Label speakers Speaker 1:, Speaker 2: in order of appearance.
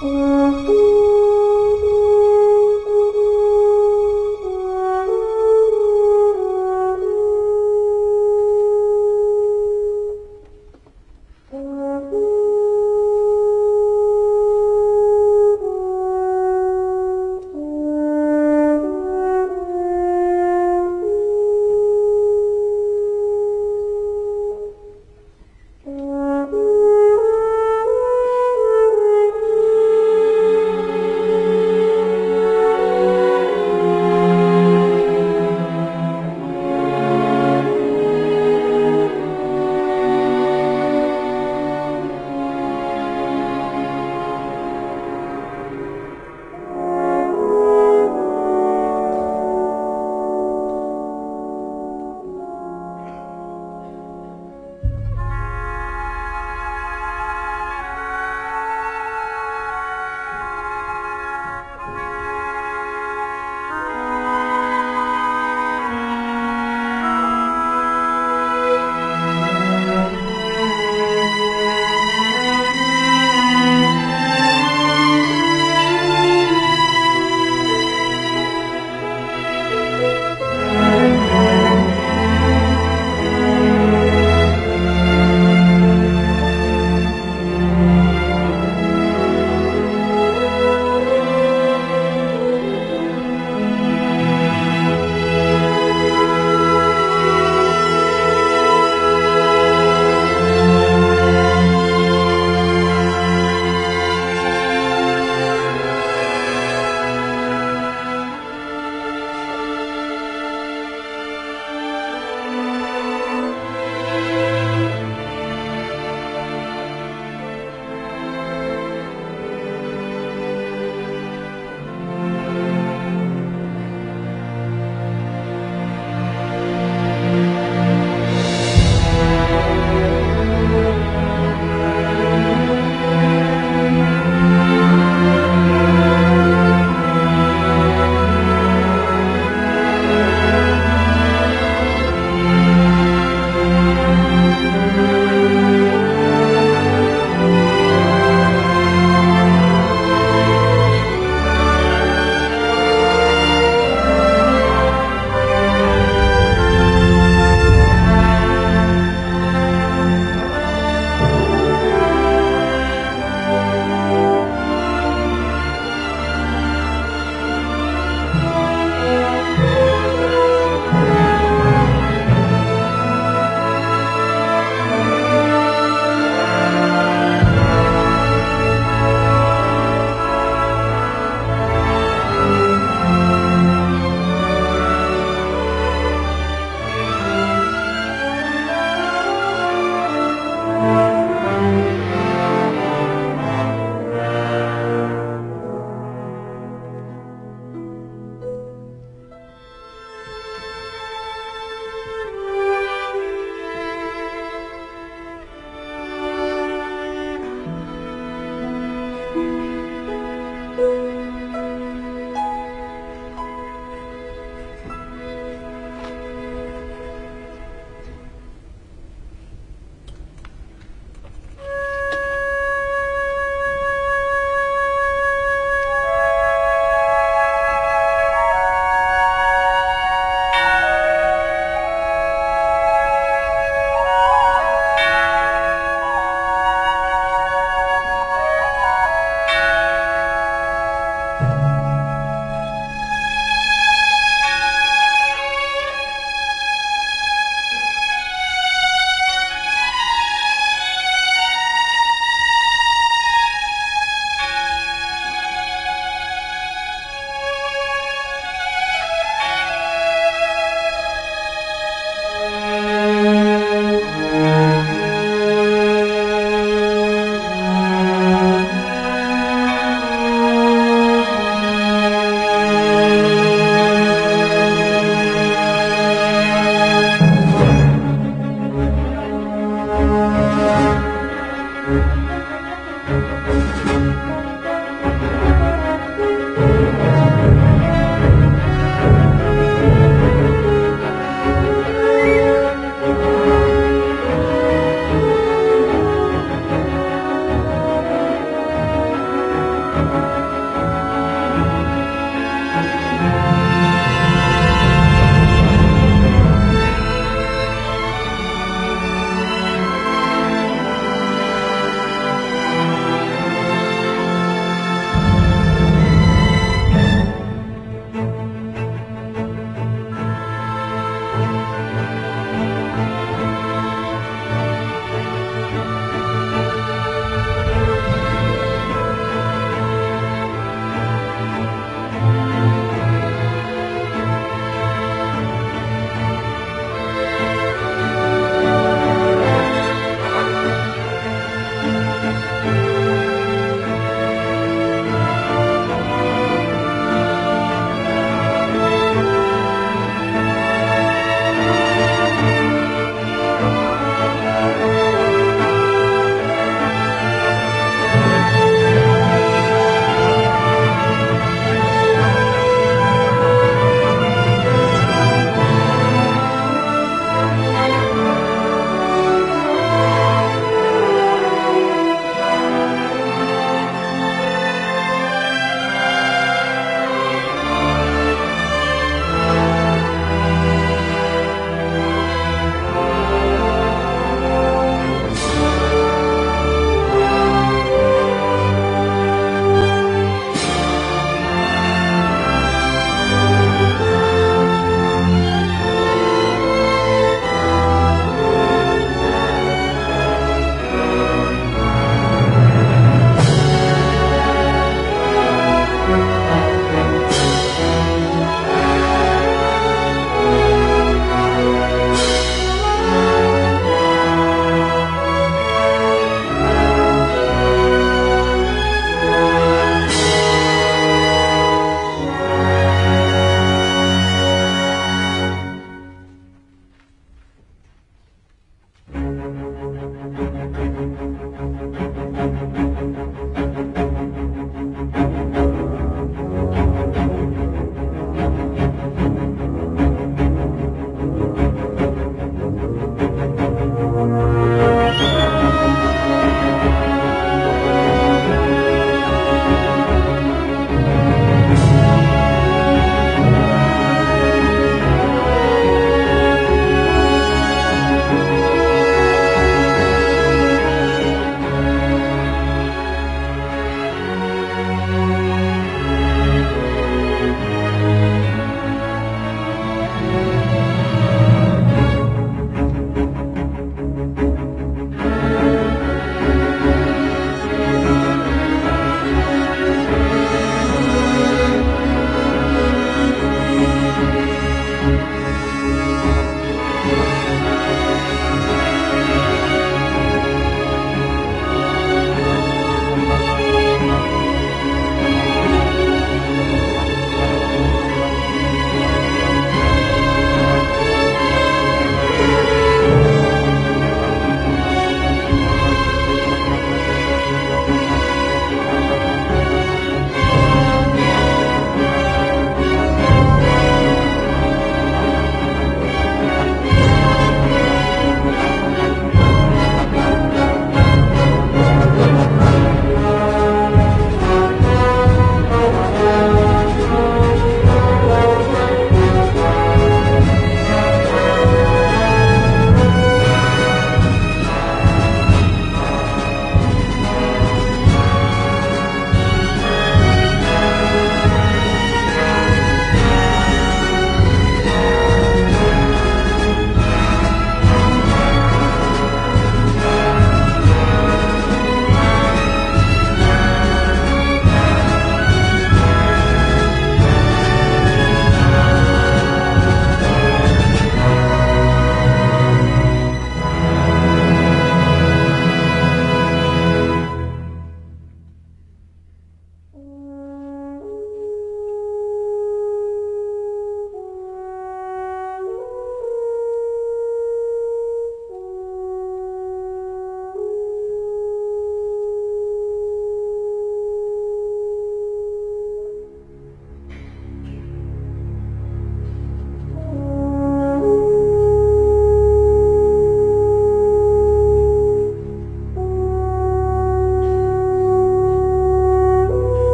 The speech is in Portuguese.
Speaker 1: Música